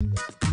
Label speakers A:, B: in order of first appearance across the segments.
A: oogie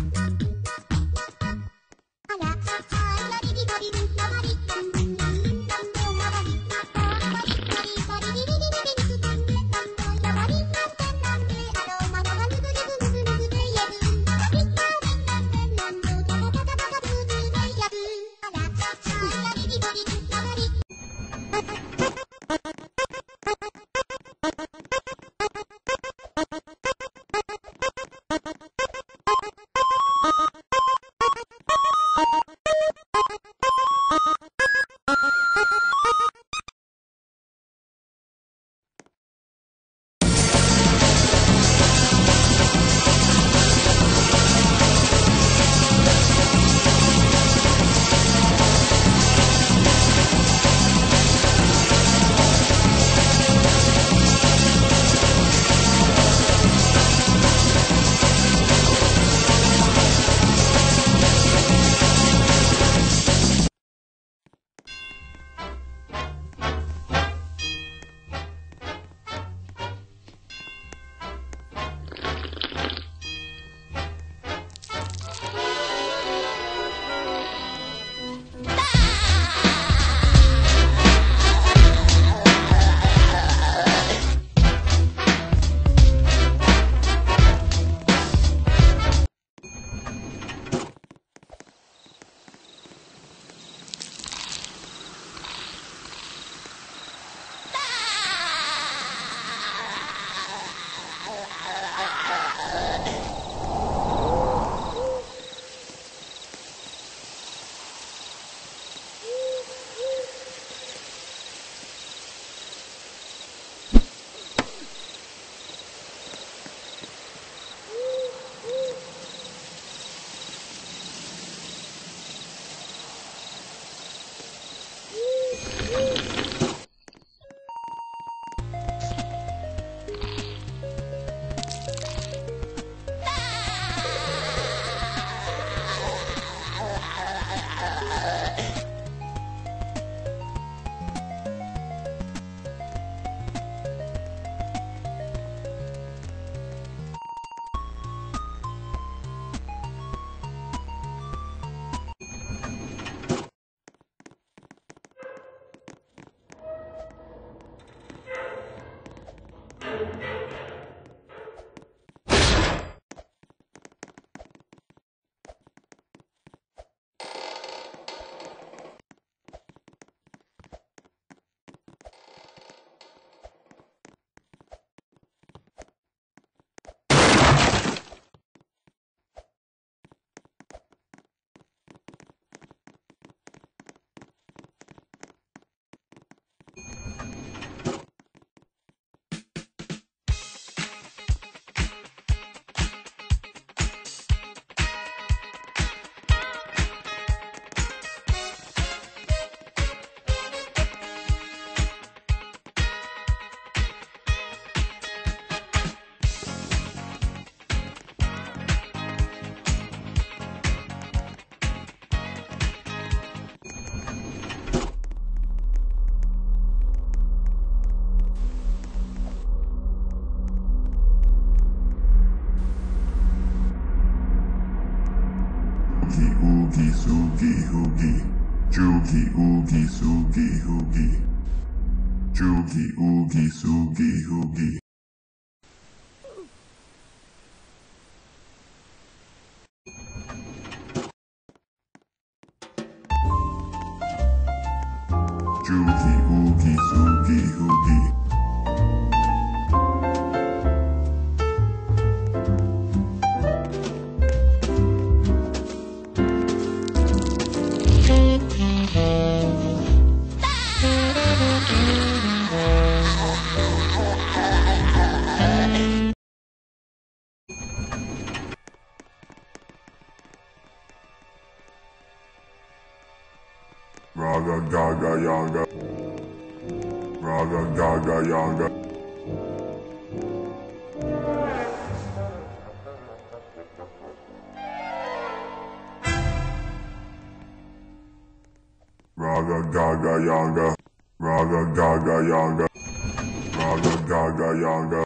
A: Raga gaga yaga. Raga gaga yaga. Raga gaga yaga. Raga gaga yaga. Raga gaga yaga.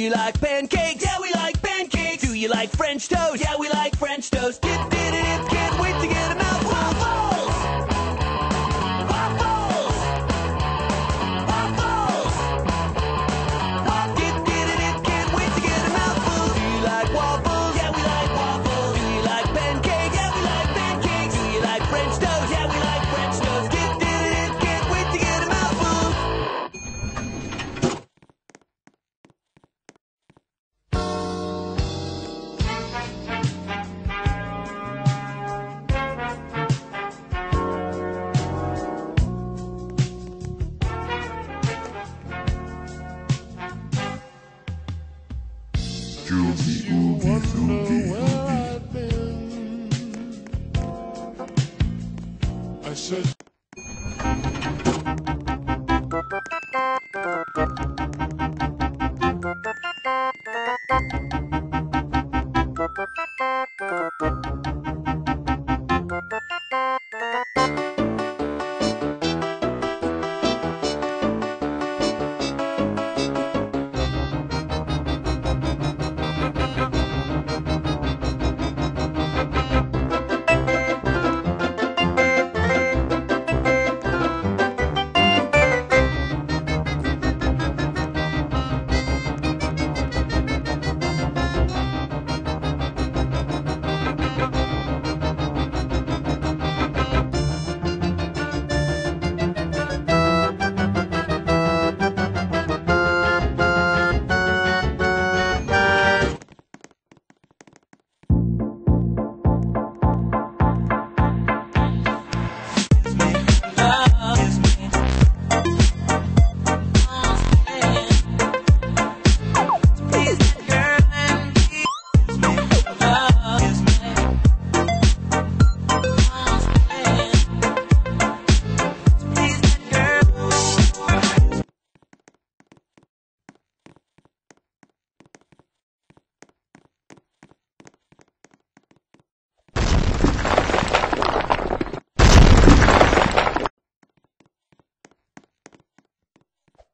B: You like pancakes? Yeah, we like pancakes. Do you like French toast? Yeah, we like French toast. Dip,
A: Joogie, oogie, zoogie,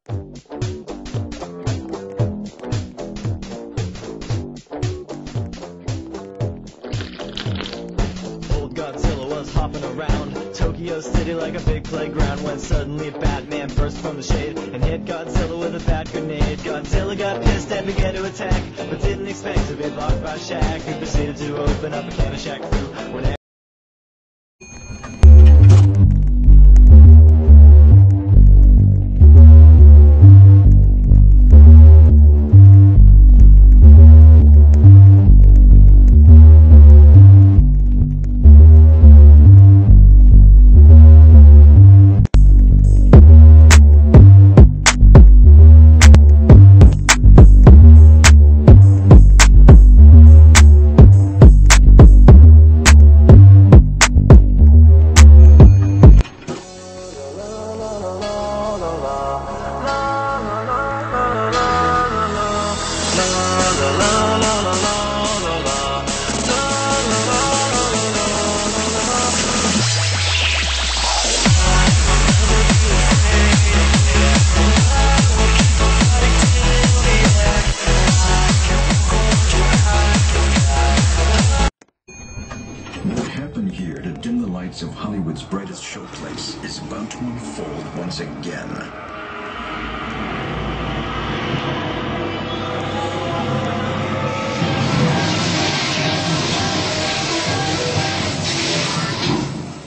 C: Old
D: Godzilla was hopping around Tokyo City like a big playground when suddenly Batman burst from the shade and hit Godzilla with a bat grenade. Godzilla got pissed and began to attack, but didn't expect to be blocked by Shaq, who proceeded to open up a can of Shaq Fu
E: brightest showplace is about to unfold once again.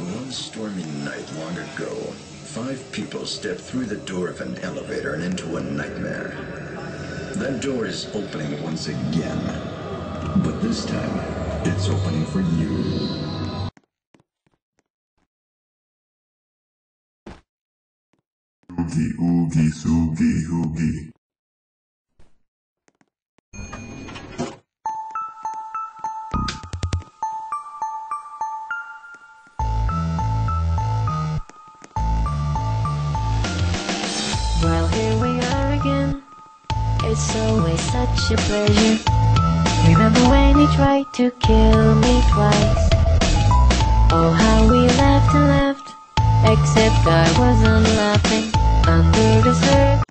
E: One stormy night long ago, five people stepped through the door of an elevator and into a nightmare. That door is opening once again. But this time, it's opening for you.
A: Oogie, oogie, soogie, oogie.
F: Well, here we are again. It's always such a pleasure. Remember when he tried to kill me twice? Oh, how we laughed and laughed. Except I wasn't laughing under the surface.
G: I'm